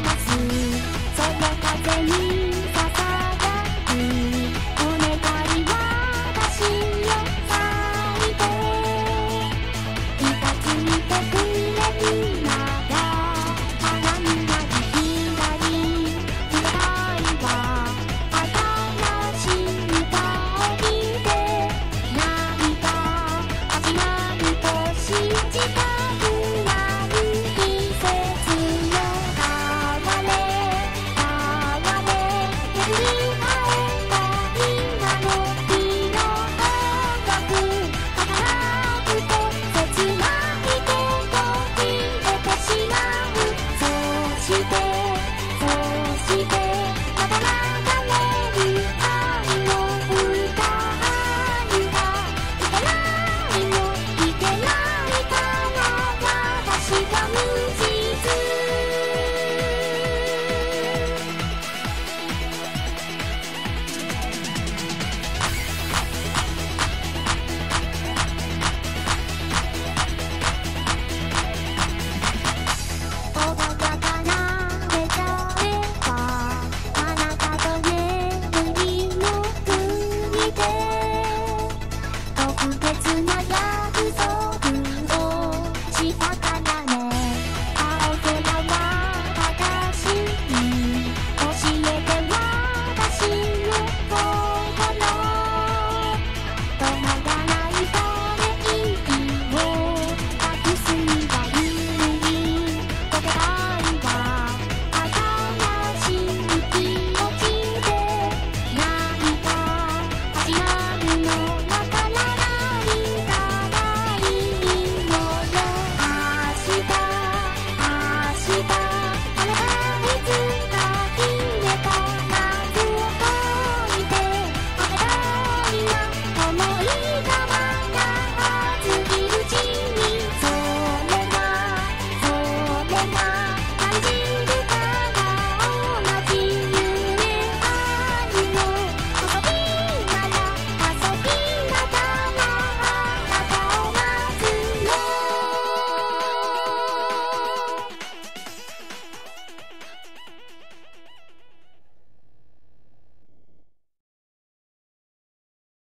ます。その風に